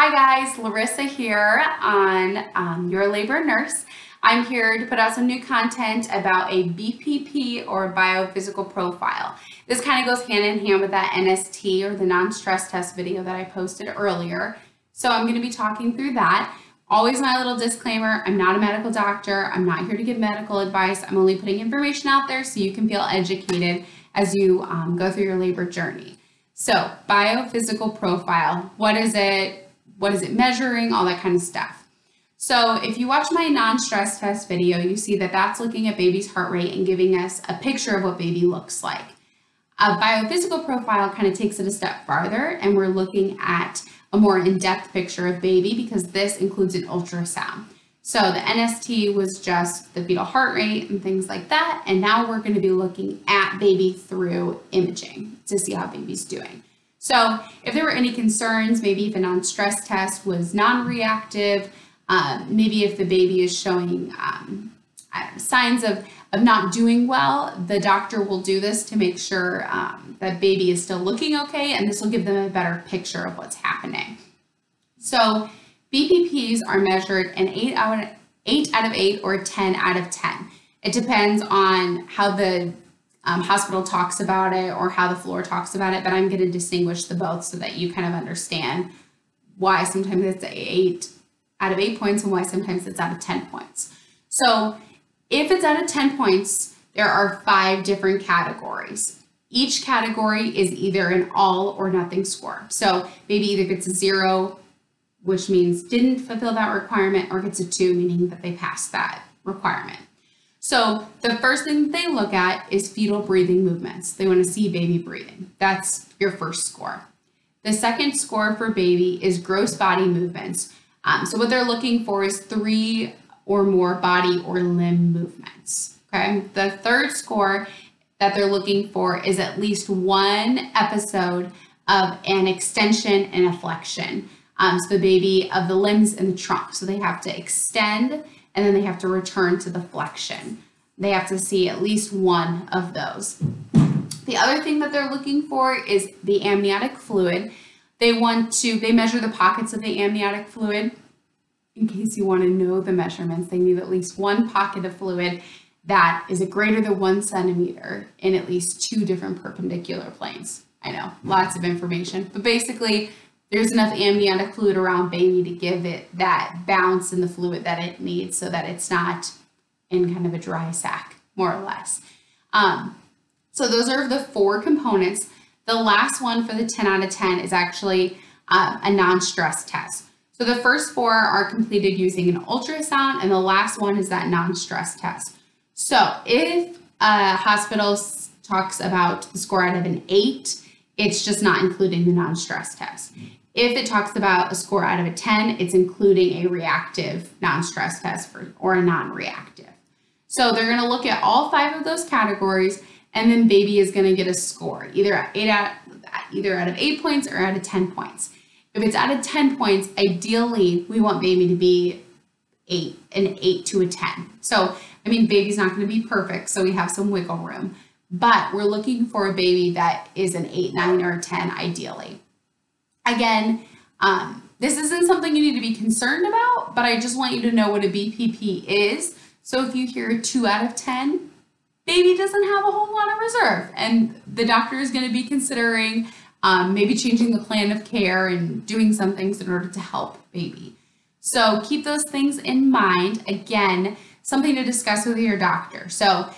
Hi guys, Larissa here on um, Your Labor Nurse. I'm here to put out some new content about a BPP or biophysical profile. This kind of goes hand in hand with that NST or the non-stress test video that I posted earlier. So I'm going to be talking through that. Always my little disclaimer, I'm not a medical doctor. I'm not here to give medical advice. I'm only putting information out there so you can feel educated as you um, go through your labor journey. So biophysical profile, what is it? What is it measuring, all that kind of stuff. So if you watch my non-stress test video, you see that that's looking at baby's heart rate and giving us a picture of what baby looks like. A biophysical profile kind of takes it a step farther and we're looking at a more in-depth picture of baby because this includes an ultrasound. So the NST was just the fetal heart rate and things like that. And now we're going to be looking at baby through imaging to see how baby's doing. So if there were any concerns, maybe if a non-stress test was non-reactive, um, maybe if the baby is showing um, signs of, of not doing well, the doctor will do this to make sure um, that baby is still looking okay, and this will give them a better picture of what's happening. So BPPs are measured in 8 out, of, 8 out of 8 or 10 out of 10. It depends on how the um, hospital talks about it or how the floor talks about it, but I'm going to distinguish the both so that you kind of understand why sometimes it's eight out of eight points and why sometimes it's out of 10 points. So if it's out of 10 points, there are five different categories. Each category is either an all or nothing score. So maybe either gets a zero, which means didn't fulfill that requirement, or gets a two, meaning that they passed that requirement. So the first thing they look at is fetal breathing movements. They want to see baby breathing. That's your first score. The second score for baby is gross body movements. Um, so what they're looking for is three or more body or limb movements. Okay. The third score that they're looking for is at least one episode of an extension and a flexion. Um, so the baby of the limbs and the trunk. So they have to extend and then they have to return to the flexion. They have to see at least one of those. The other thing that they're looking for is the amniotic fluid. They want to, they measure the pockets of the amniotic fluid. In case you want to know the measurements, they need at least one pocket of fluid that is a greater than one centimeter in at least two different perpendicular planes. I know, lots of information, but basically there's enough amniotic fluid around baby to give it that bounce in the fluid that it needs so that it's not in kind of a dry sac, more or less. Um, so those are the four components. The last one for the 10 out of 10 is actually uh, a non-stress test. So the first four are completed using an ultrasound and the last one is that non-stress test. So if a hospital talks about the score out of an eight, it's just not including the non-stress test. If it talks about a score out of a 10, it's including a reactive non-stress test for, or a non-reactive. So they're going to look at all five of those categories and then baby is going to get a score, either eight out, either out of eight points or out of 10 points. If it's out of 10 points, ideally we want baby to be eight, an eight to a 10. So, I mean, baby's not going to be perfect, so we have some wiggle room, but we're looking for a baby that is an eight, nine, or 10 ideally. Again, um, this isn't something you need to be concerned about, but I just want you to know what a BPP is. So if you hear a two out of 10, baby doesn't have a whole lot of reserve. And the doctor is going to be considering um, maybe changing the plan of care and doing some things in order to help baby. So keep those things in mind. Again, something to discuss with your doctor. So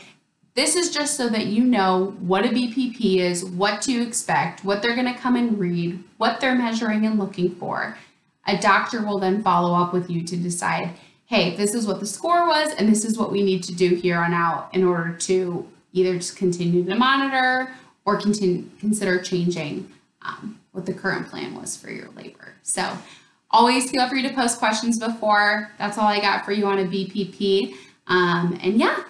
this is just so that you know what a BPP is, what to expect, what they're going to come and read, what they're measuring and looking for. A doctor will then follow up with you to decide, hey, this is what the score was, and this is what we need to do here on out in order to either just continue to monitor or continue, consider changing um, what the current plan was for your labor. So always feel free to post questions before. That's all I got for you on a BPP. Um, and yeah,